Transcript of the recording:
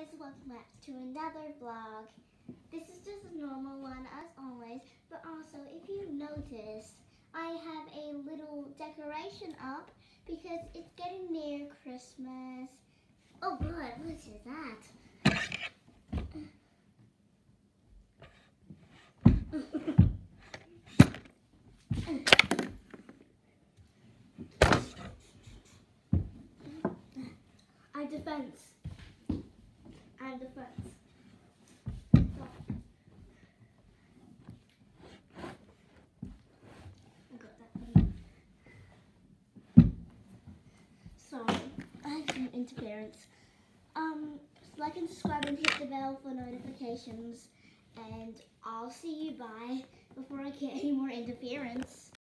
guys, welcome back to another vlog. This is just a normal one as always, but also if you notice, I have a little decoration up because it's getting near Christmas. Oh God, what is that? Defense. I have some interference. Um, like and subscribe and hit the bell for notifications. And I'll see you bye before I get any more interference.